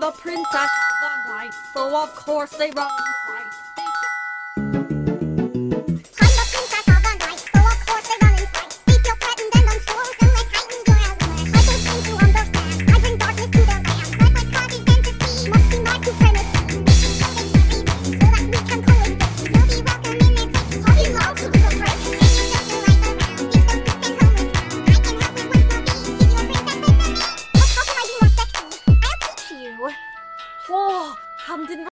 the princess of the night, so of course they run fright. 왜? 와, 안 된다.